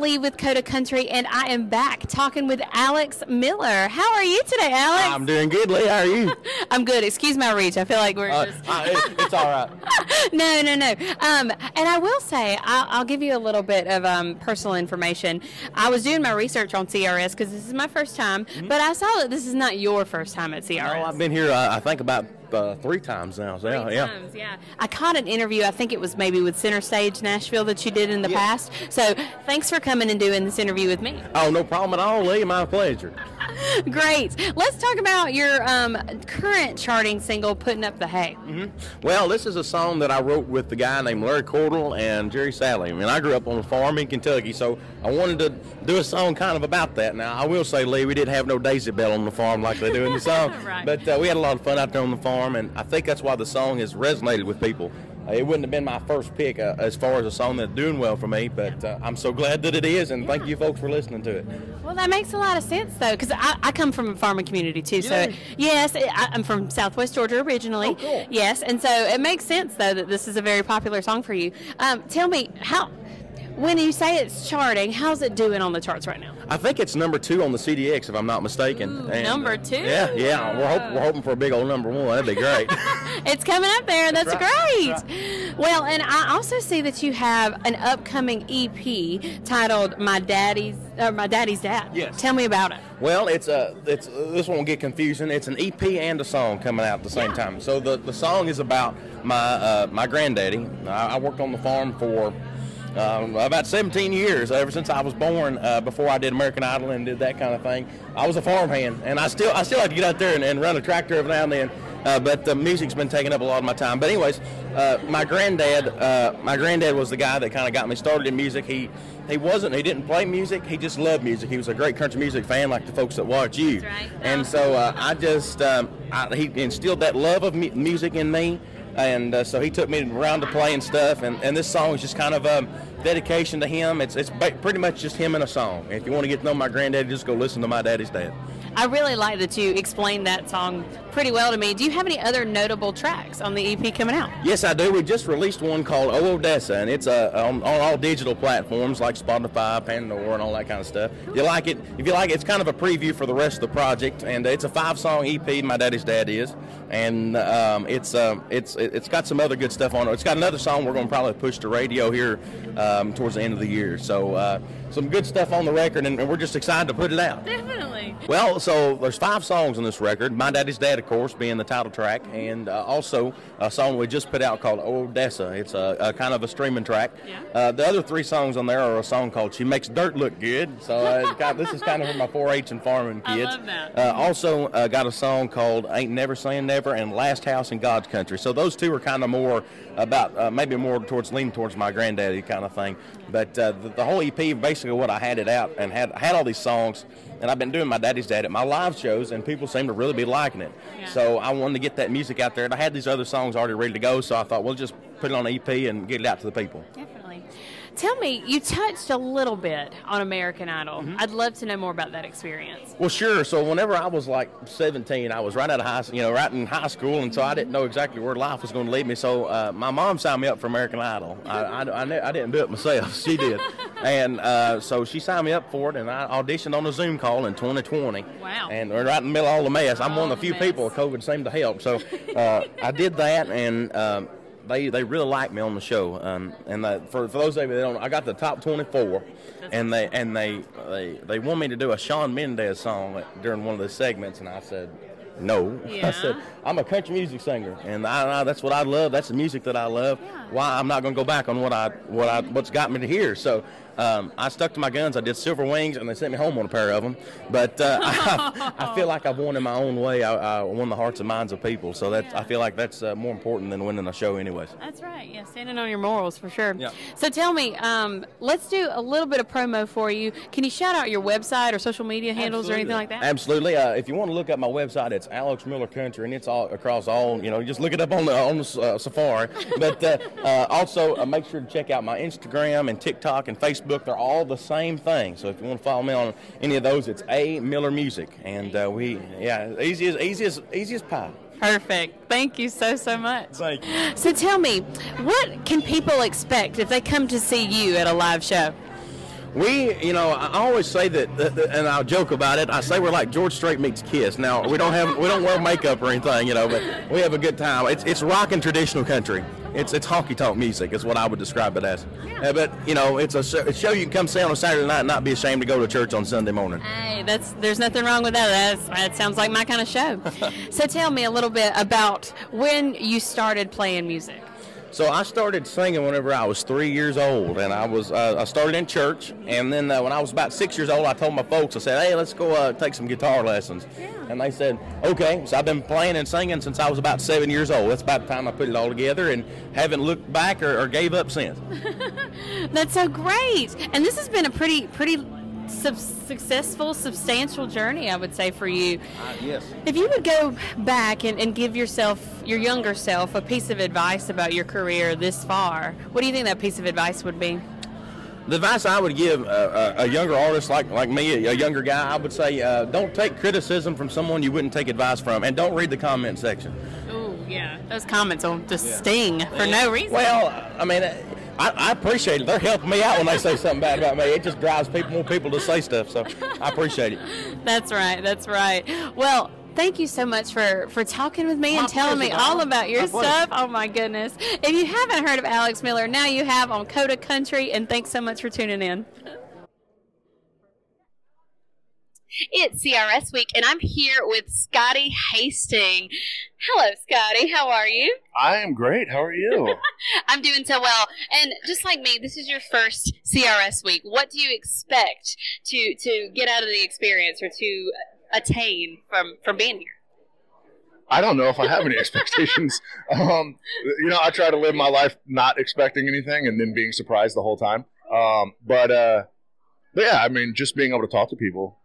Leigh with Coda Country, and I am back talking with Alex Miller. How are you today, Alex? I'm doing good, Leigh. How are you? I'm good. Excuse my reach. I feel like we're Uh, just. uh, it- it's all right. no, no, no. Um, and I will say, I'll, I'll give you a little bit of um, personal information. I was doing my research on CRS because this is my first time, but I saw that this is not your first time at CRS. Oh, I've been here, uh, I think, about uh, three times now. So, yeah, Three yeah. times, yeah. I caught an interview. I think it was maybe with Center Stage Nashville that you did in the Yeah. past. So thanks for coming and doing this interview with me. Oh, no problem at all, Leigh. My pleasure. Great. Let's talk about your um, current charting single, "Putting Up the Hay." Well, this is a song that I wrote with the guy named Larry Cordle and Jerry Salley. I mean, I grew up on a farm in Kentucky, so I wanted to do a song kind of about that. Now, I will say, Leigh, we didn't have no Daisy Bell on the farm like they do in the song, Right. but uh, we had a lot of fun out there on the farm, and I think that's why the song has resonated with people. Uh, it wouldn't have been my first pick uh, as far as a song that's doing well for me, but uh, I'm so glad that it is, and thank you folks for listening to it. Well, that makes a lot of sense, though, because I, I come from a farming community too. So, yes, I, I'm from Southwest Georgia originally. Oh, cool. Yes, and so it makes sense though that this is a very popular song for you. Um, tell me how. When you say it's charting, how's it doing on the charts right now? I think it's number two on the CDX, if I'm not mistaken. Ooh, And, number uh, two? Yeah, yeah. We're, hope, we're hoping for a big old number one. That'd be great. It's coming up there. That's, That's right. great. That's Well, and I also see that you have an upcoming EP titled "My Daddy's uh, My Daddy's Dad." Yes. Tell me about it. well, it's a it's this won't get confusing. It's an EP and a song coming out at the same Yeah. time. So the, the song is about my uh, my granddaddy. I, I worked on the farm for. Um, about 17 years, ever since I was born. Uh, before I did American Idol and did that kind of thing, I was a farmhand, and I still I still like to get out there and, and run a tractor every now and then. Uh, but the music's been taking up a lot of my time. But anyways, uh, my granddad, uh, my granddad was the guy that kind of got me started in music. He he wasn't he didn't play music. He just loved music. He was a great country music fan, like the folks that watch you. Right. And so uh, I just um, I, he instilled that love of mu- music in me. And uh, so he took me around to play and stuff. And, and this song was just kind of a dedication to him. It's it's pretty much just him and a song. If you want to get to know my granddaddy, just go listen to my daddy's dad. I really like that you explained that song pretty well to me. Do you have any other notable tracks on the EP coming out? Yes, I do. We just released one called Oh Odessa, and it's uh, on, on all digital platforms like Spotify, Pandora, and all that kind of stuff. If you like it, if you like it, it's kind of a preview for the rest of the project, and it's a five-song EP. My daddy's dad is, and um, it's um, it's it's got some other good stuff on it. It's got another song we're going to probably push to radio here um, towards the end of the year. So uh, some good stuff on the record, and, and we're just excited to put it out. Definitely. Well, so there's five songs on this record. My Daddy's Dad, of course, being the title track, and uh, also a song we just put out called Odessa. It's a, a kind of a streaming track. Yeah. Uh, the other three songs on there are a song called She Makes Dirt Look Good. So uh, got, this is kind of for my 4-H and farming I kids. love that. Uh, also uh, got a song called Ain't Never Saying Never and Last House in God's Country. So those two are kind of more about, uh, maybe more towards, leaning towards my granddaddy kind of thing. But uh, the, the whole EP, basically what I had it out and had, had all these songs, and I've been doing my daddy's dad at my live shows, and people seem to really be liking it. Yeah. So I wanted to get that music out there, and I had these other songs already ready to go, so I thought, well, just put it on an EP and get it out to the people. Definitely. Tell me, you touched a little bit on American Idol. Mm-hmm. I'd love to know more about that experience. Well, sure. So whenever I was like 17, I was right out of high, you know, right in high school, and so I didn't know exactly where life was going to lead me. So uh, my mom signed me up for American Idol. I, I, I, I didn't do it myself; she did, and uh, so she signed me up for it, and I auditioned on a Zoom call in 2020. Wow. And we're right in the middle of all the mess. I'm All one of the the few mess. people COVID seemed to help. So uh, I did that, and. Um, they, they really like me on the show, um, and for, for those of you that don't, know, I got the top 24, and they and they they they want me to do a Shawn Mendes song during one of the segments, and I said no. Yeah. I said I'm a country music singer, and I, I, that's what I love. That's the music that I love. Yeah. Why I'm not going to go back on what I what I what's got me to here. So um, I stuck to my guns. I did Silver Wings, and they sent me home on a pair of them. But uh, I, I feel like I've won in my own way. I, I won the hearts and minds of people. So that Yeah. I feel like that's uh, more important than winning a show, anyways. That's right. Yeah, standing on your morals for sure. Yeah. So tell me, um, let's do a little bit of promo for you. Can you shout out your website or social media handles or anything like that? Absolutely. Uh, if you want to look up my website, it's Alex Miller Country, and it's all across all. You know, just look it up on the on the uh, Safari. But uh, uh, also uh, make sure to check out my Instagram and TikTok and Facebook. Book they're all the same thing. So if you want to follow me on any of those, it's A Miller Music, and uh, we yeah easy as easy as easy as pie. Perfect. Thank you so so much. Thank you. So tell me, what can people expect if they come to see you at a live show? We, you know, I always say that, and I'll joke about it. I say we're like George Strait meets Kiss. Now we don't have, we don't wear makeup or anything, you know, but we have a good time. It's it's rock and traditional country. It's it's honky tonk music. Is what I would describe it as. Uh, but you know, it's a, show- a show you can come see on a Saturday night and not be ashamed to go to church on Sunday morning. Hey, that's there's nothing wrong with that. That's, that sounds like my kind of show. so tell me a little bit about when you started playing music. So I started singing whenever I was three years old, and I was uh, I started in church, and then uh, when I was about six years old, I told my folks, I said, "Hey, let's go uh, take some guitar lessons," and they said, "Okay." So I've been playing and singing since I was about seven years old. That's about the time I put it all together, and haven't looked back or, or gave up since. That's so great. And this has been a pretty pretty sub- successful, substantial journey, I would say, for you. Uh, yes. If you would go back and, and give yourself, your younger self, a piece of advice about your career this far, what do you think that piece of advice would be? The advice I would give a, a, a younger artist like, like me, a, younger guy, I would say uh, don't take criticism from someone you wouldn't take advice from, and don't read the comment section. Oh, yeah. Those comments will just sting for no reason. Well, I mean, I, I appreciate it. They're helping me out when they say something bad about me. It just drives people more people to say stuff. So I appreciate it. That's right. That's right. Well, thank you so much for for talking with me My and telling me all Donna. about your My pleasure. stuff. Oh my goodness! If you haven't heard of Alex Miller, now you have on Coda Country, and thanks so much for tuning in. It's CRS week, and I'm here with Scotty Hastings. Hello, Scotty. How are you? I am great. How are you? I'm doing so well. And just like me, this is your first CRS week. What do you expect to to get out of the experience or to attain from from being here? I don't know if I have any expectations. Um, you know, I try to live my life not expecting anything and then being surprised the whole time. Um, but, uh, but yeah, I mean, just being able to talk to people.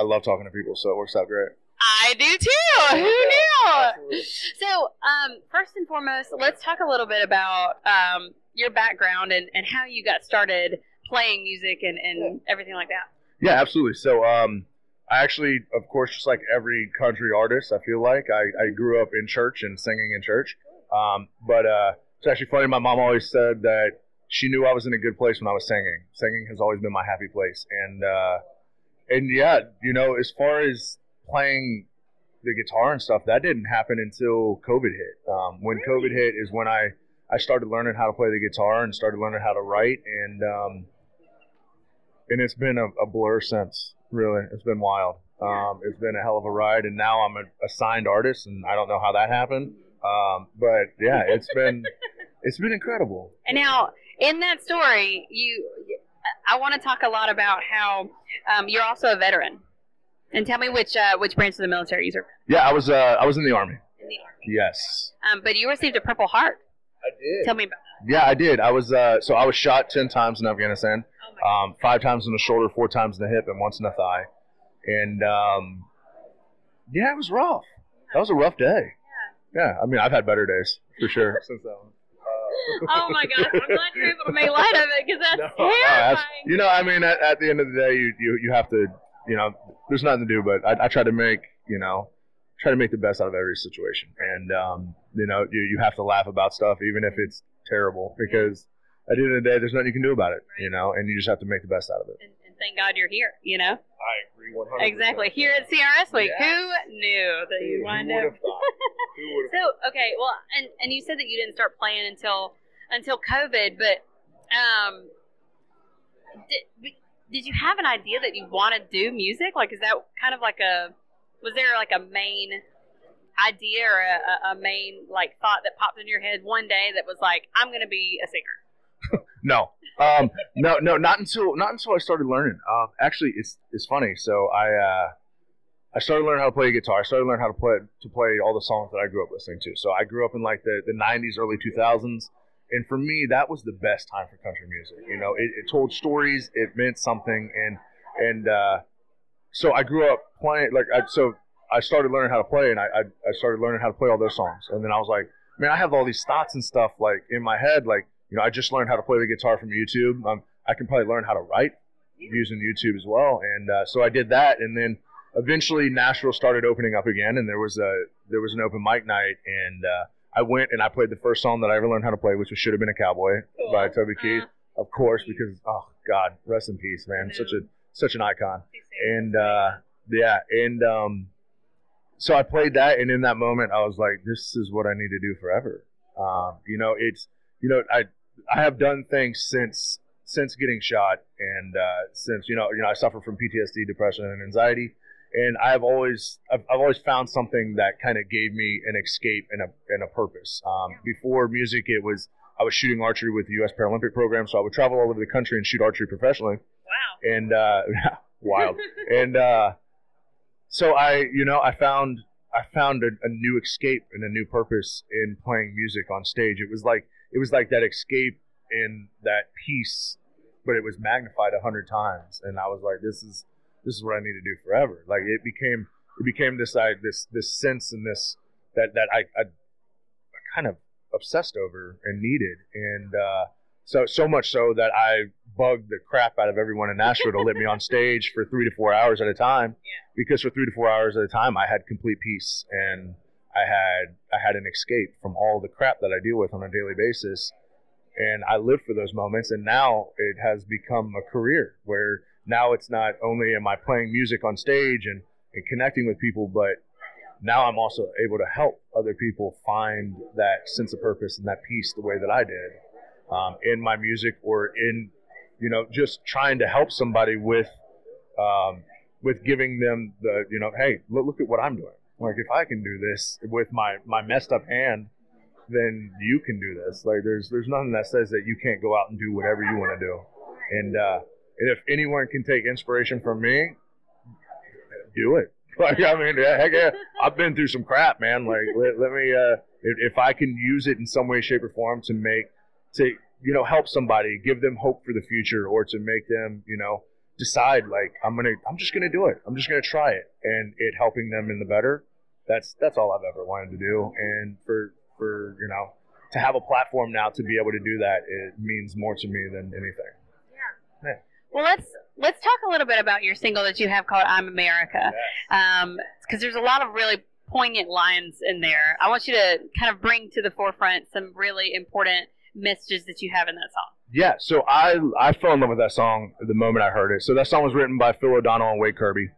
I love talking to people, so it works out great. I do too. Who knew? So, um, first and foremost, let's talk a little bit about um, your background and, and how you got started playing music and, and everything like that. Yeah, absolutely. So, um, I actually, of course, just like every country artist, I feel like I, I grew up in church and singing in church. Um, but uh, it's actually funny. My mom always said that she knew I was in a good place when I was singing. Singing has always been my happy place, and uh, and yeah, you know, as far as playing the guitar and stuff, that didn't happen until COVID hit. Um, when COVID hit is when I I started learning how to play the guitar and started learning how to write, and um, and it's been a, a blur since. Really, it's been wild. Um, it's been a hell of a ride, and now I'm a, a signed artist, and I don't know how that happened. Um, but yeah, it's been it's been incredible. And now, in that story, you, I want to talk a lot about how um, you're also a veteran. And tell me which uh, which branch of the military you served Yeah, I was uh, I was in the army. in the army. Yes, Um, but you received a Purple Heart. I did. Tell me about. Yeah, I did. I was uh, so I was shot ten times in Afghanistan. Oh um, five times in the shoulder, four times in the hip, and once in the thigh. And um, yeah, it was rough. That was a rough day. Yeah. Yeah, I mean, I've had better days for sure since that one. Oh my gosh! I'm glad you're able to make light of it because that's No, terrifying. that's- you know, I mean, at, at the end of the day, you, you you have to, you know, there's nothing to do, but I, I try to make, you know, try to make the best out of every situation, and um, you know, you you have to laugh about stuff even if it's terrible because at the end of the day, there's nothing you can do about it, you know, and you just have to make the best out of it. and thank God you're here. You know I agree 100. exactly here at CRS Week. Yeah. Who knew that you'd wind up? So okay, well, and and you said that you didn't start playing until until COVID, but um, did did you have an idea that you want to do music? Like, is that kind of like a was there like a main idea or a, a- a main like thought that popped in your head one day that was like, I'm going to be a singer? No, um, no, no, not until not until I started learning. Um, actually, it's it's funny. So I uh, I started learning how to play guitar. I started learning how to play to play all the songs that I grew up listening to. So I grew up in like the the '90s, early 2000s, and for me, that was the best time for country music. You know, it, it told stories, it meant something, and and uh, so I grew up playing like I, so. I started learning how to play, and I, I I started learning how to play all those songs, and then I was like, man, I have all these thoughts and stuff like in my head, like you know, I just learned how to play the guitar from YouTube. Um, I can probably learn how to write using YouTube as well, and uh, so I did that, and then eventually Nashville started opening up again, and there was a there was an open mic night, and uh, I went and I played the first song that I ever learned how to play, which was "Should Have Been a Cowboy" by Toby Keith, of course, because oh God, rest in peace, man. Such a such an icon. And uh, yeah, and um, so I played that, and in that moment, I was like, this is what I need to do forever. Um, you know, it's you know, I I have done things since since getting shot, and uh, since you know, you know, I suffer from PTSD, depression, and anxiety, and I've always I've, I've always found something that kind of gave me an escape and a and a purpose. Um, before music, it was I was shooting archery with the U.S. Paralympic program, so I would travel all over the country and shoot archery professionally. Wow. And uh, wild. and uh, so I, you know, I found I found a, a new escape and a new purpose in playing music on stage. It was like it was like that escape in that peace, but it was magnified a hundred times. And I was like, this is this is what I need to do forever. Like it became it became this I this this sense and this that that I, I, I kind of obsessed over and needed. And uh, so so much so that I bugged the crap out of everyone in Nashville to let me on stage for three to four hours at a time. Because for three to four hours at a time, I had complete peace and I had I had an escape from all the crap that I deal with on a daily basis. And I live for those moments. And now it has become a career where now it's not only am I playing music on stage and, and connecting with people, but now I'm also able to help other people find that sense of purpose and that peace the way that I did um, in my music or in, you know, just trying to help somebody with, um, with giving them the, you know, hey, look, look at what I'm doing. Like if I can do this with my my messed up hand, then you can do this. Like there's there's nothing that says that you can't go out and do whatever you want to do. And uh, and if anyone can take inspiration from me, do it. Like I mean, heck yeah, I've been through some crap, man. Like let, let me uh, if, if I can use it in some way, shape, or form to make to you know help somebody, give them hope for the future, or to make them you know decide like I'm gonna I'm just gonna do it. I'm just gonna try it, and it helping them in the better. That's that's all I've ever wanted to do, and for for you know to have a platform now to be able to do that, it means more to me than anything. Yeah. Well, let's let's talk a little bit about your single that you have called "I'm America," because um, there's a lot of really poignant lines in there. I want you to kind of bring to the forefront some really important messages that you have in that song. Yeah, so I I fell in love with that song the moment I heard it. So that song was written by Phil O'Donnell and Wade Kirby,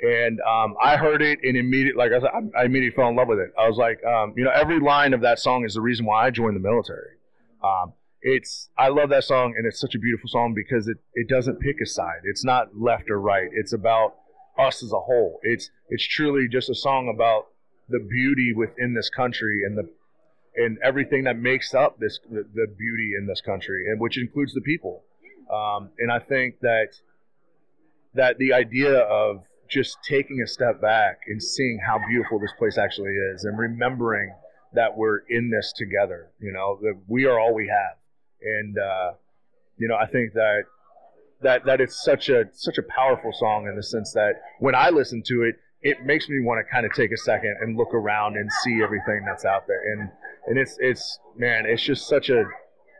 and um, I heard it and immediately, like I said, I, immediately fell in love with it. I was like, um, you know, every line of that song is the reason why I joined the military. Um, it's I love that song and it's such a beautiful song because it it doesn't pick a side. It's not left or right. It's about us as a whole. It's it's truly just a song about the beauty within this country and the and everything that makes up this the, the beauty in this country and which includes the people. Um, and I think that that the idea of just taking a step back and seeing how beautiful this place actually is and remembering that we're in this together you know that we are all we have and uh, you know, I think that that that it's such a such a powerful song in the sense that when I listen to it, it makes me want to kind of take a second and look around and see everything that's out there. And and it's it's man, it's just such a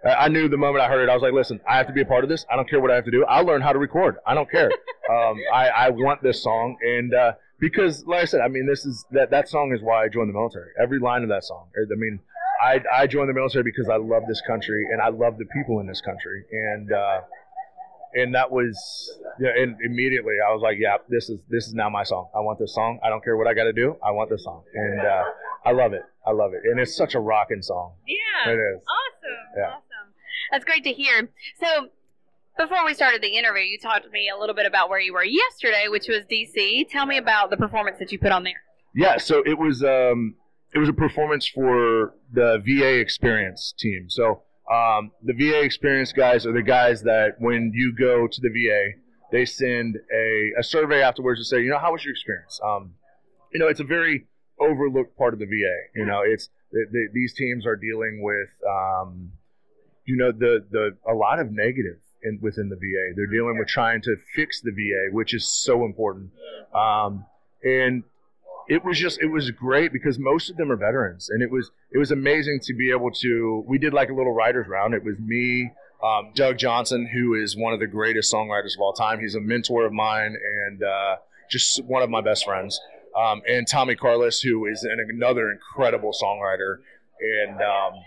I knew the moment I heard it, I was like, listen, I have to be a part of this. I don't care what I have to do. I'll learn how to record. I don't care. um, I, I want this song. And uh, because, like I said, I mean, this is that, that song is why I joined the military. Every line of that song. I mean, I, I joined the military because I love this country and I love the people in this country. And, uh, and that was, yeah, and immediately I was like, yeah, this is, this is now my song. I want this song. I don't care what I got to do. I want this song. And, uh, I love it. I love it. And it's such a rocking song. Yeah. It is. Awesome. Yeah. Awesome. That's great to hear. So, before we started the interview, you talked to me a little bit about where you were yesterday, which was DC. Tell me about the performance that you put on there. Yeah, so it was um, it was a performance for the VA Experience team. So um, the VA Experience guys are the guys that when you go to the VA, they send a, a survey afterwards to say, you know, how was your experience? Um, you know, it's a very overlooked part of the VA. You know, it's the, the, these teams are dealing with, um, you know, the the a lot of negative in, within the VA. They're dealing with trying to fix the VA, which is so important. Um, and it was just it was great because most of them are veterans, and it was it was amazing to be able to. We did like a little writers round. It was me, um, Doug Johnson, who is one of the greatest songwriters of all time. He's a mentor of mine and uh, just one of my best friends. Um, and Tommy Carlos, who is an, another incredible songwriter. And um,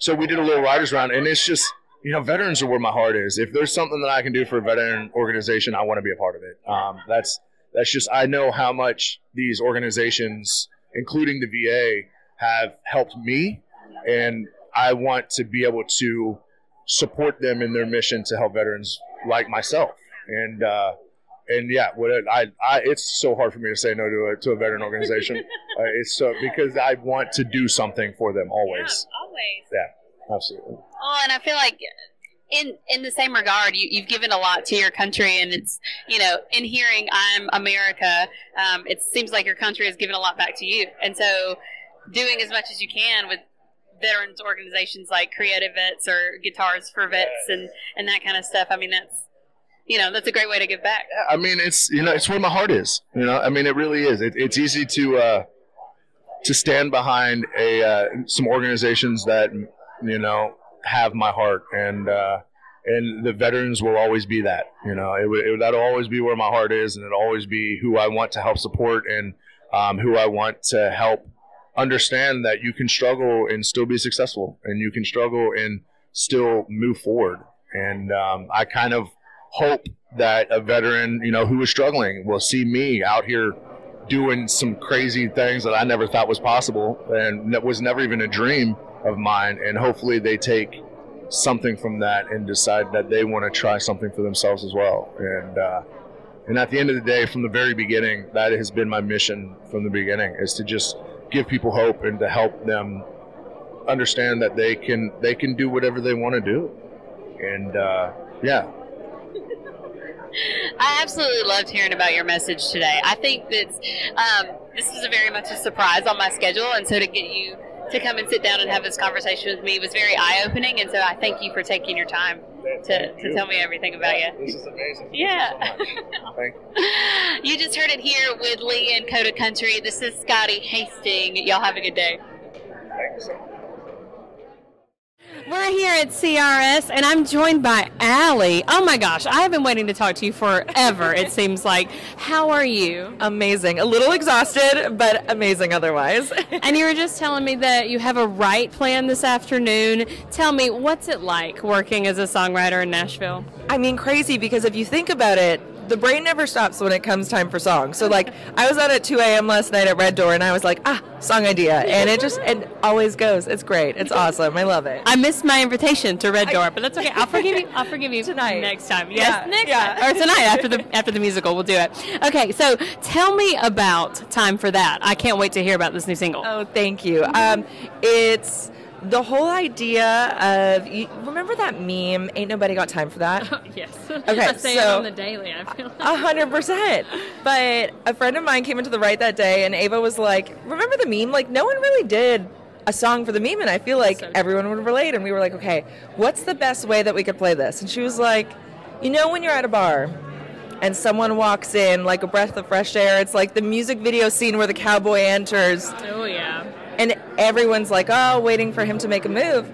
so we did a little riders round, and it's just you know, veterans are where my heart is. If there's something that I can do for a veteran organization, I want to be a part of it. Um, that's that's just I know how much these organizations, including the VA, have helped me, and I want to be able to support them in their mission to help veterans like myself. And uh, and yeah, what I, I it's so hard for me to say no to a to a veteran organization. uh, it's so because I want to do something for them always. Yeah, always. Yeah, absolutely. Oh, and I feel like in in the same regard, you, you've given a lot to your country, and it's you know, in hearing "I'm America," um, it seems like your country has given a lot back to you, and so doing as much as you can with veterans organizations like CreatiVets or Guitars for Vets and and that kind of stuff. I mean, that's you know, that's a great way to give back. I mean, it's you know, it's where my heart is. You know, I mean, it really is. It, it's easy to uh, to stand behind a uh, some organizations that you know have my heart and uh, and the veterans will always be that you know it, it, that'll always be where my heart is and it'll always be who I want to help support and um, who I want to help understand that you can struggle and still be successful and you can struggle and still move forward and um, I kind of hope that a veteran you know who is struggling will see me out here doing some crazy things that I never thought was possible and that was never even a dream of mine, and hopefully they take something from that and decide that they want to try something for themselves as well. And uh, and at the end of the day, from the very beginning, that has been my mission from the beginning is to just give people hope and to help them understand that they can they can do whatever they want to do. And uh, yeah, I absolutely loved hearing about your message today. I think that um, this is a very much a surprise on my schedule, and so to get you to come and sit down and have this conversation with me was very eye opening. And so I thank you for taking your time to, to tell me everything about you. This is amazing. Yeah. You so thank you. you just heard it here with Leigh and Coda Country. This is Scotty Hasting. Y'all have a good day. Thank you so much. We're here at CRS, and I'm joined by Alee. Oh my gosh, I have been waiting to talk to you forever. it seems like. How are you? Amazing. A little exhausted, but amazing otherwise. and you were just telling me that you have a write plan this afternoon. Tell me, what's it like working as a songwriter in Nashville? I mean, crazy because if you think about it, the brain never stops when it comes time for songs. So like I was out at 2 a.m. last night at Red Door and I was like, ah, song idea, and it just it always goes. It's great. It's awesome. I love it. I missed my invitation to Red Door, but that's okay. I'll forgive you. I'll forgive you tonight. Next time. Yes, yeah, next yeah. time. Or tonight after the after the musical, we'll do it. Okay, so tell me about time for that. I can't wait to hear about this new single. Oh, thank you. Um, it's the whole idea of you remember that meme? Ain't nobody got time for that. Yes. Okay I say so, it on the daily i feel a hundred percent. But a friend of mine came into the right that day and ava was like remember the meme? Like no one really did a song for the meme and i feel like So- everyone would relate and we were like okay what's the best way that we could play this? And she was like you know when you're at a bar and someone walks in like a breath of fresh air it's like the music video scene where the cowboy enters. Oh yeah and everyone's like, oh, waiting for him to make a move.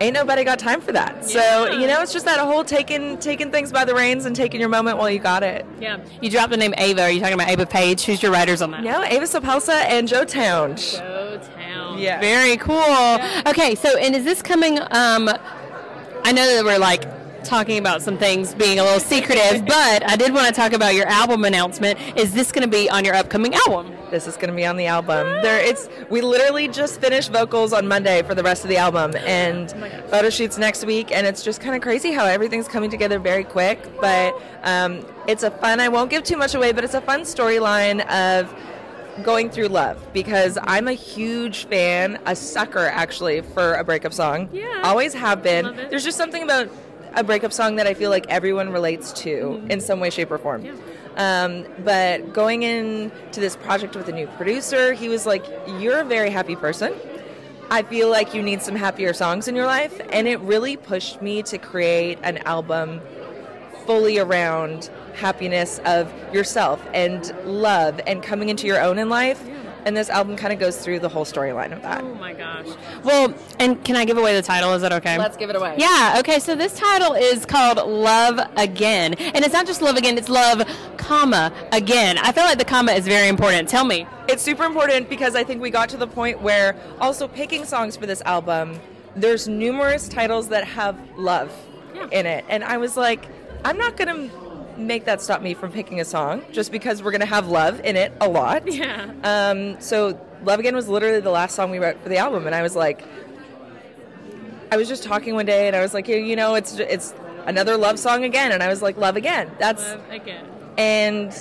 Ain't nobody got time for that. So you know, it's just that whole taking taking things by the reins and taking your moment while you got it. yeah you dropped the name ava are you talking about ava Paige who's your writers on that No, Ava Suppelsa and Joe Town. Joe town. Yeah. Very cool. Okay, so and is this coming? Um, I know that we're like talking about some things being a little secretive, but I did want to talk about your album announcement. Is this going to be on your upcoming album? This is going to be on the album. There, it's we literally just finished vocals on Monday for the rest of the album, and photo shoots next week. And it's just kind of crazy how everything's coming together very quick. But um, it's a fun. I won't give too much away, but it's a fun storyline of going through love because I'm a huge fan, a sucker actually for a breakup song. Yeah. Always have been. There's just something about a breakup song that I feel like everyone relates to Mm-hmm. in some way, shape, or form. Um, but going into this project with a new producer, he was like, You're a very happy person. I feel like you need some happier songs in your life. And it really pushed me to create an album fully around happiness of yourself and love and coming into your own in life. And this album kind of goes through the whole storyline of that. Oh my gosh. Well, and can I give away the title? Is that okay? Let's give it away. Yeah, okay, so this title is called Love Again. And it's not just love again, it's love, comma, again. I feel like the comma is very important. Tell me. It's super important because I think we got to the point where also picking songs for this album there's numerous titles that have love Yeah. in it, and I was like, I'm not gonna make that stop me from picking a song just because we're gonna have love in it a lot. Yeah. Um, so Love Again was literally the last song we wrote for the album, and I was like, I was just talking one day, and I was like, you know, it's it's another love song again, and I was like, Love Again. That's again. and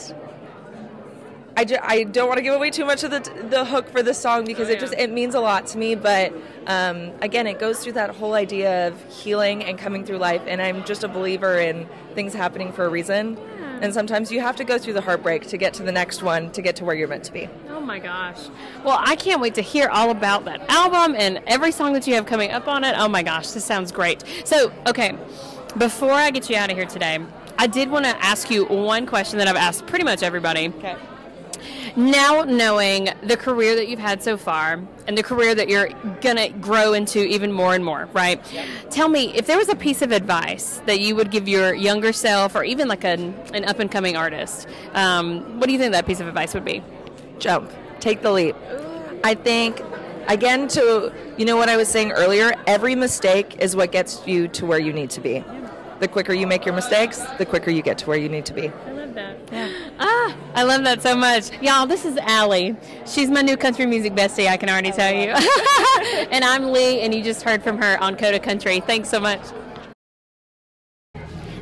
I, ju- I don't want to give away too much of the, the hook for this song because Oh, it just it means a lot to me but um, again it goes through that whole idea of healing and coming through life and i'm just a believer in things happening for a reason and sometimes you have to go through the heartbreak to get to the next one to get to where you're meant to be Oh my gosh. Well, I can't wait to hear all about that album and every song that you have coming up on it. Oh my gosh, this sounds great. So, okay, before I get you out of here today, I did want to ask you one question that I've asked pretty much everybody. okay Now, knowing the career that you've had so far and the career that you're going to grow into even more and more, right? Tell me if there was a piece of advice that you would give your younger self or even like an, an up and coming artist, um, what do you think that piece of advice would be? jump. Take the leap. I think again to you know what i was saying earlier? Every mistake is what gets you to where you need to be. The quicker you make your mistakes the quicker you get to where you need to be love that. Ah, I love that so much. Y'all, this is Alee. She's my new country music bestie, I can already tell you. and I'm Leigh, and you just heard from her on Coda Country. Thanks so much.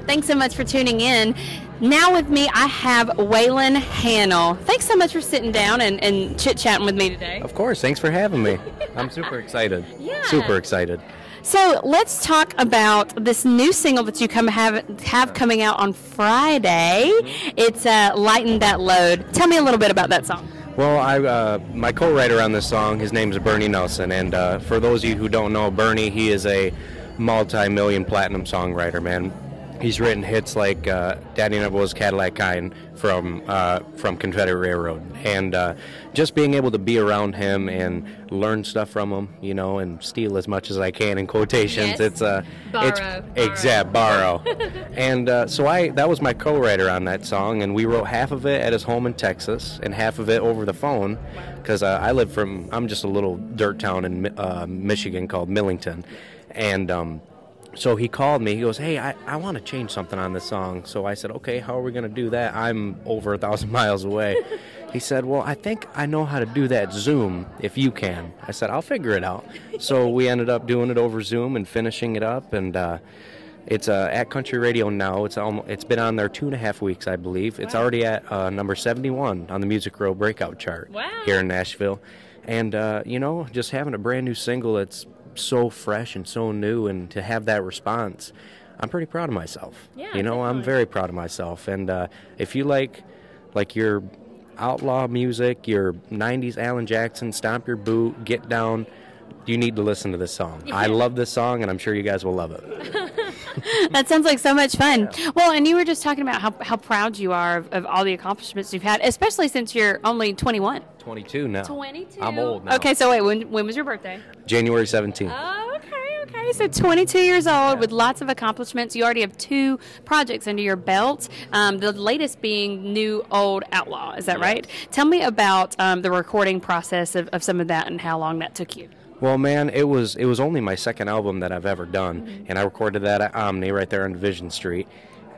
Thanks so much for tuning in. Now with me, I have Waylon Hanel. Thanks so much for sitting down and, and chit chatting with me today. Of course. Thanks for having me. I'm super excited. Yeah. Super excited. So let's talk about this new single that you come have have coming out on Friday. It's uh, "Lighten That Load." Tell me a little bit about that song. Well, I uh, my co-writer on this song, his name is Bernie Nelson, and uh, for those of you who don't know Bernie, he is a multi-million platinum songwriter. Man, he's written hits like uh, "Daddy Never Was Cadillac Kind" from uh, from Confederate Railroad, and uh, just being able to be around him and learn stuff from him, you know, and steal as much as I can in quotations. Yes. It's uh, it's Borrow, exact borrow. and uh, so I that was my co-writer on that song, and we wrote half of it at his home in Texas and half of it over the phone, because uh, I live from I'm just a little dirt town in uh, Michigan called Millington, and. Um, so he called me. He goes, "Hey, I, I want to change something on this song." So I said, "Okay, how are we going to do that? I'm over a thousand miles away." he said, "Well, I think I know how to do that Zoom if you can." I said, "I'll figure it out." so we ended up doing it over Zoom and finishing it up, and uh, it's uh, at Country Radio now. It's almost, it's been on there two and a half weeks, I believe. It's already at uh, number 71 on the Music Row Breakout chart Wow. here in Nashville. And uh, you know, just having a brand new single that's so fresh and so new, and to have that response, I'm pretty proud of myself. Yeah, you know, I'm very proud of myself. And uh, if you like, like your outlaw music, your '90s Alan Jackson, stomp your boot, get down. You need to listen to this song. I love this song, and I'm sure you guys will love it. That sounds like so much fun. Well, and you were just talking about how, how proud you are of, of all the accomplishments you've had, especially since you're only 21. 22 now. 22. I'm old now. Okay, so wait, when, when was your birthday? January 17th. Oh, okay, okay. So 22 years old with lots of accomplishments. You already have two projects under your belt. Um, the latest being New Old Outlaw. Is that right? Tell me about um, the recording process of, of some of that and how long that took you. Well, man, it was it was only my second album that I've ever done, and I recorded that at Omni right there on Division Street.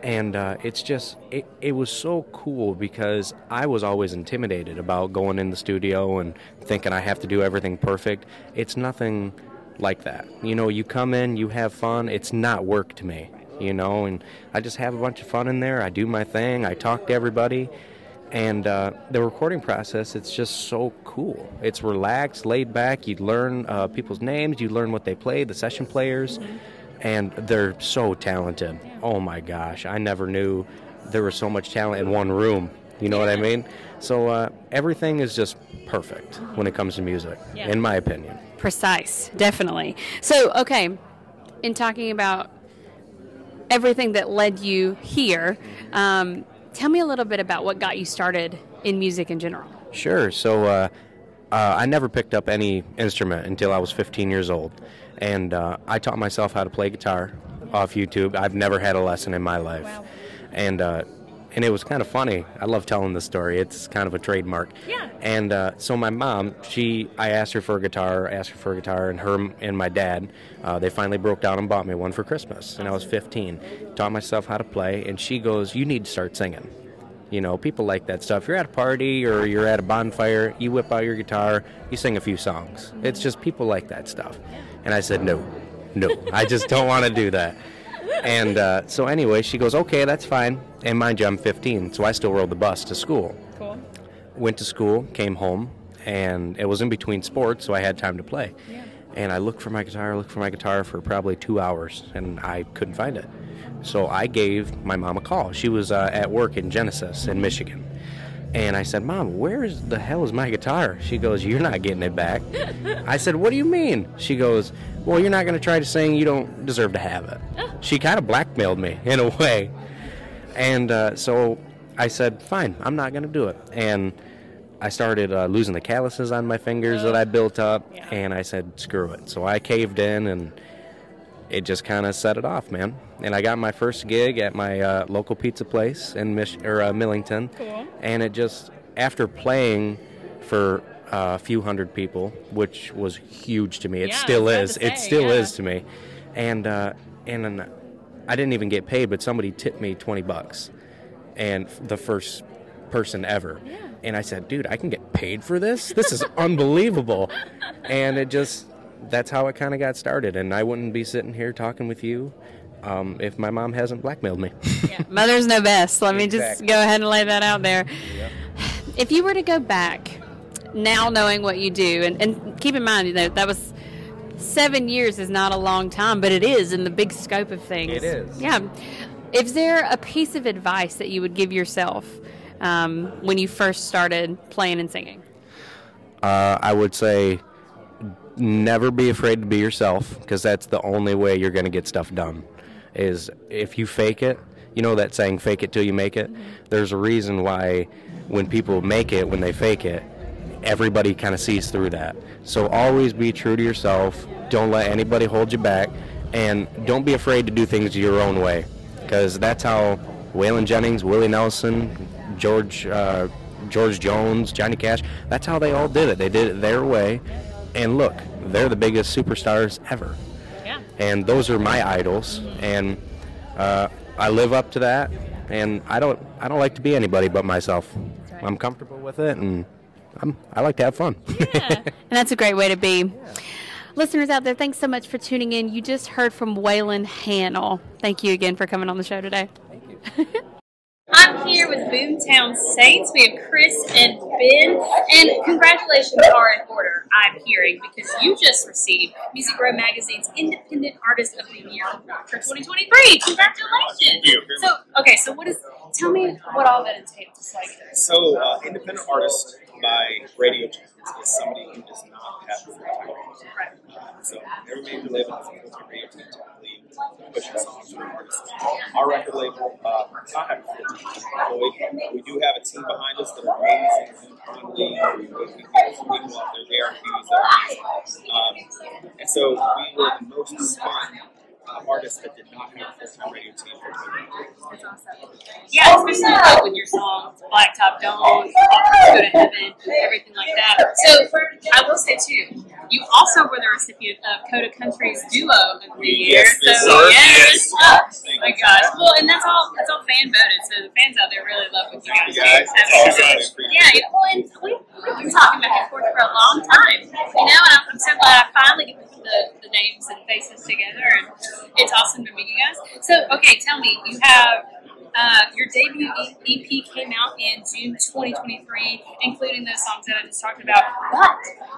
And uh, it's just it, it was so cool because I was always intimidated about going in the studio and thinking I have to do everything perfect. It's nothing like that. You know, you come in, you have fun. It's not work to me. You know, and I just have a bunch of fun in there. I do my thing. I talk to everybody. And uh, the recording process, it's just so cool. It's relaxed, laid back. You learn uh, people's names, you learn what they play, the session players, and they're so talented. Oh my gosh, I never knew there was so much talent in one room. You know what I mean? So uh, everything is just perfect when it comes to music, Yeah. in my opinion. Precise, definitely. So, okay, in talking about everything that led you here, um, tell me a little bit about what got you started in music in general. Sure. So uh, uh, I never picked up any instrument until I was 15 years old, and uh, I taught myself how to play guitar off YouTube. I've never had a lesson in my life, and uh, and it was kind of funny. I love telling the story. It's kind of a trademark. Yeah. And uh, so my mom, she, I asked her for a guitar, asked her for a guitar, and her and my dad, uh, they finally broke down and bought me one for Christmas. And I was 15. Taught myself how to play, and she goes, "You need to start singing." You know, people like that stuff. You're at a party or you're at a bonfire, you whip out your guitar, you sing a few songs. It's just people like that stuff. And I said, no, no, I just don't want to do that. And uh, so anyway, she goes, okay, that's fine. And mind you, I'm 15, so I still rode the bus to school. Cool. Went to school, came home, and it was in between sports, so I had time to play. Yeah. And I looked for my guitar, looked for my guitar for probably two hours, and I couldn't find it. So I gave my mom a call. She was uh, at work in Genesis in Michigan. And I said, Mom, where is the hell is my guitar? She goes, You're not getting it back. I said, What do you mean? She goes, Well, you're not going to try to sing. You don't deserve to have it. She kind of blackmailed me in a way. And uh, so I said, Fine, I'm not going to do it. And I started uh, losing the calluses on my fingers that I built up. Yeah. And I said, Screw it. So I caved in and it just kind of set it off, man. And I got my first gig at my uh, local pizza place in Mich- or uh, Millington, Cool. and it just after playing for uh, a few hundred people, which was huge to me. It Yeah, still is. to it still yeah. is to me. And uh, and then I didn't even get paid, but somebody tipped me twenty bucks, and the first person ever. And I said, dude, I can get paid for this. This is unbelievable. And it just that's how it kind of got started. And I wouldn't be sitting here talking with you um, if my mom hasn't blackmailed me. Yeah. Mothers know best. Let me just go ahead and lay that out there. If you were to go back, now knowing what you do, and, and keep in mind, you know, that was seven years is not a long time, but it is in the big scope of things. It is. Yeah. Is there a piece of advice that you would give yourself um, when you first started playing and singing? Uh, I would say never be afraid to be yourself because that's the only way you're going to get stuff done. Is if you fake it, you know that saying, fake it till you make it? There's a reason why when people make it, when they fake it, everybody kind of sees through that. So always be true to yourself. Don't let anybody hold you back. And don't be afraid to do things your own way because that's how Waylon Jennings, Willie Nelson, George uh, George Jones, Johnny Cash. That's how they all did it. They did it their way, and look, they're the biggest superstars ever. Yeah. And those are my idols, and uh, I live up to that. And I don't I don't like to be anybody but myself. right. I'm comfortable with it, and I'm I like to have fun. Yeah. and that's a great way to be. Listeners out there, thanks so much for tuning in. You just heard from Waylon Hanel. Thank you again for coming on the show today. I'm here with Boomtown Saints. We have Chris and Ben, and congratulations are in order. I'm hearing because you just received Music Row Magazine's Independent Artist of the Year award for 2023. Congratulations! you. So, okay, so what is? Tell me what all that entails. Like So, uh, independent artist by radio is somebody who does not have a full-time job. Uh, so, every major label has a full-time radio pushing. Our record label uh, not have a. We do have a team behind us that are amazing. Um, and so, we were the most fun uh, artists that did not have a full-time radio team for 2023. Yeah, especially like with your songs, Blacktop Dome, Go to Heaven, everything like that. So I will say too, you also were the recipient of Coda Country's Duo of the Year. Yes, yes, so sir. yes, Yes. oh my gosh. Well, and that's all that's all fan voted. So the fans out there really love what you guys you guys. do. Thank you guys. Yeah, yeah, well, and we, we've been talking back and forth for a long time, you know, and I'm, I'm so glad I finally get to put the, the names and faces together, and it's awesome to meet you guys. So, okay, tell me, you have uh, your debut EP came out in June 2023, including those songs that I just talked about, but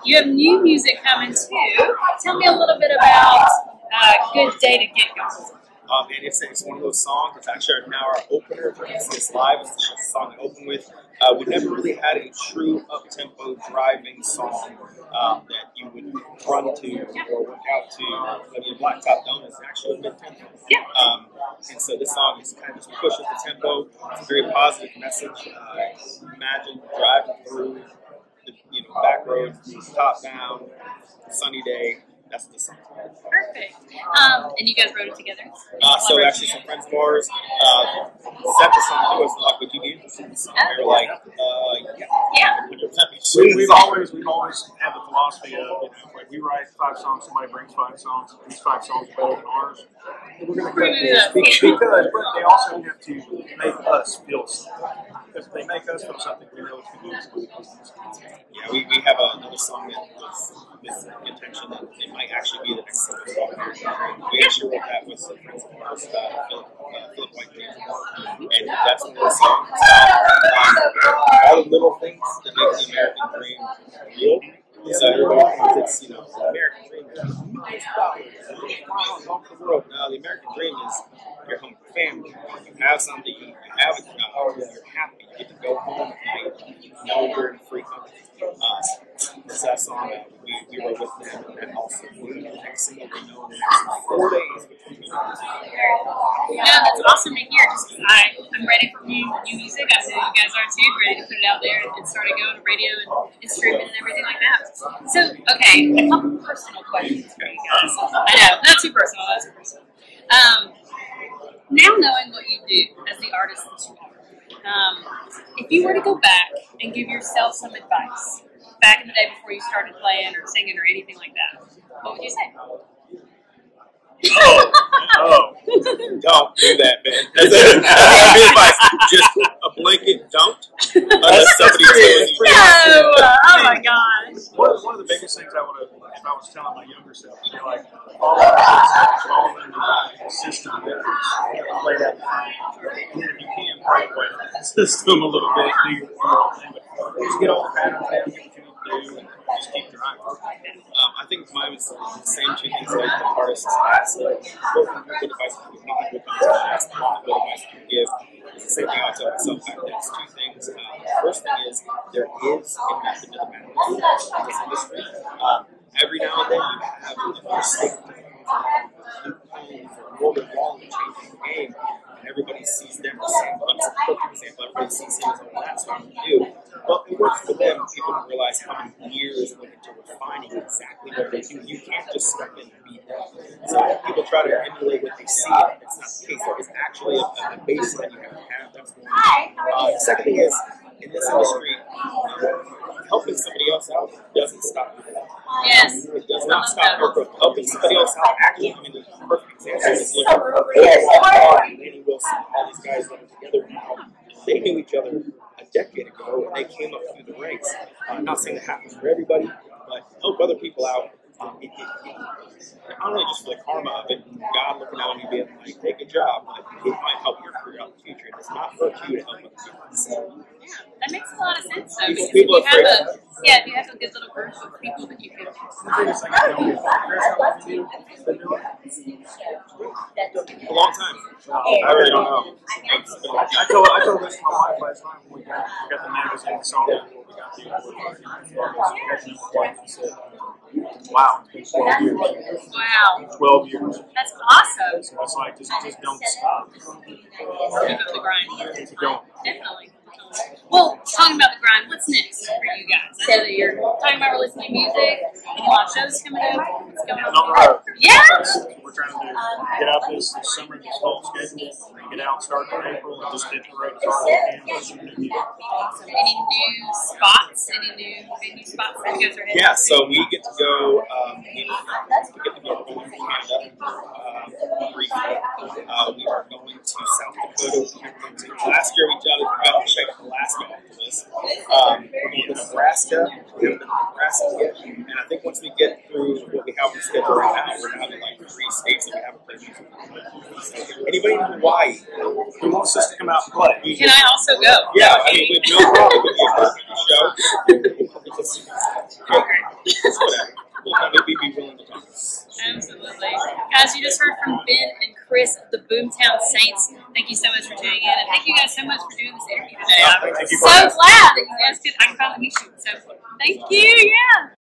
you have new music coming too. Tell me a little bit about uh, Good Day to Get Going. Um, and it's, it's one of those songs. It's actually now our opener for MCS Live. It's the song I open with. Uh, we never really had a true up-tempo driving song um, that you would run to or work out to. I mean, Blacktop is actually a mid-tempo. Yeah. Um, and so this song is kind of just pushes the tempo. It's a very positive message. Uh, imagine driving through the you know back roads, top down, sunny day. That's the song. Perfect. Um, and you guys wrote it together? Uh, so actually, some friends of ours uh, sent us something to us like, "Would you be interested in something?" We were like, uh, "Yeah." Yeah. We, we've always we've always had the philosophy of you know like we write five songs, somebody brings five songs, these five songs are better than ours. And we're going to cut this because, because but they also have to make us feel something. Because if they make us feel something, we know it's going to be something. Yeah, we, we have another song that was with the intention that it might actually be the next single song. We actually wrote that with some friends of ours, uh, Philip, uh, Philip Whiteley, and that's the song. It's um, all the little things that make the American dream real. So everybody thinks it's, you know, the American off the world. No, the American dream is your home your family. You have something, to eat, you have a job, you're happy, you get to go home at night, you know you're in a free country. Uh, that song that we, we wrote with them, and also the know in the next four days between. No, that's awesome to hear. Just 'cause I, I'm ready for new, new music. I know you guys are too. Ready to put it out there and, and start it going to radio and, and streaming and everything like that. So, okay, a couple personal questions for you guys. I know, not too personal. That's personal. Um, now knowing what you do as the artist that you are, um, if you were to go back and give yourself some advice back in the day before you started playing or singing or anything like that, what would you say? Oh, oh. Don't do that, man. That's a, that's a advice. Just a blanket don't. Unless somebody tells you. No! Oh my gosh. One, one of the biggest things I would have, if I was telling my younger self, would be like, follow the follow the system that was laid out. And then if you can, break away from the system a little bit, do your own thing. Just get all the patterns down, and just keep driving. Um, I think mine was the same two things like the artist's ask. Like, what good advice? What comes to ask? What good advice would you give? It's the same thing I tell myself then. It's two things. Um, the first thing is there is a method to the madness in this industry. Um, every now and then you have a mistake, Golden Wall that changes the game, and everybody sees them the same. It's a perfect example. Everybody sees him as oh, that's what you do. But it works for them. People don't realize how many years went into refining exactly what they do. You can't just step in and be them. So people try to emulate what they see, it's not the case. Is actually a, a baseline you have to have. That's one. Uh, second thing is, in this industry, helping somebody else out doesn't stop you. Yes. It does not stop your growth. Helping somebody else out, actually, I mean, the perfect example is look at and Danny Wilson, all these guys that are together now. They knew each other a decade ago, and they came up through the ranks. Uh, I'm not saying that happens for everybody, but help other people out. Um, it, it, it, not only just for the karma of it, God looking out on you being like, take a job, but it might help your career out in the future. It does not hurt you to help other people. Yeah, that makes a lot of sense though. Because people if you have a yeah, if you have a good little group of people that you can The biggest thing I know is, Chris, how long have you been doing it? a long time. I really don't know. It's been a long I told, I told this to my wife last night when we got, we got the magazine song and we got the award. Wow, 12 years. Wow. 12 years. That's awesome. So it's like, just, just don't stop. Keep up the grind. Keep going. Definitely. Well, talking about the grind, what's next for you guys? I know that you're talking about releasing new music, any live shows coming up. What's going on? Yeah. We're trying to get out this, this summer, this fall schedule, and get out, start in April, and just hit the road as hard as we can. with some new music. Awesome. Any new spots? Any new venue spots that you guys are heading Yeah, so we get to go. Um, we, get to go to Canada um, briefly. Uh, we are going to South Dakota. Last year we got, got to check Alaska off the list. Um, we're Nebraska. We haven't been Nebraska yet, and I think once we get through what we have on the schedule right now, we're down to have like three states that we haven't played music. Anybody in Hawaii? Who wants us to come out and play? We Can I also go? yeah, I mean, with no problem, it would be a perfect show. Whatever. We'll be willing to talk. Absolutely. Guys, you just heard from Ben and Chris of the Boomtown Saints. Thank you so much for tuning in, and thank you guys so much for doing this interview today. I'm so glad that you guys could, I could finally meet you. So, thank you. Yeah.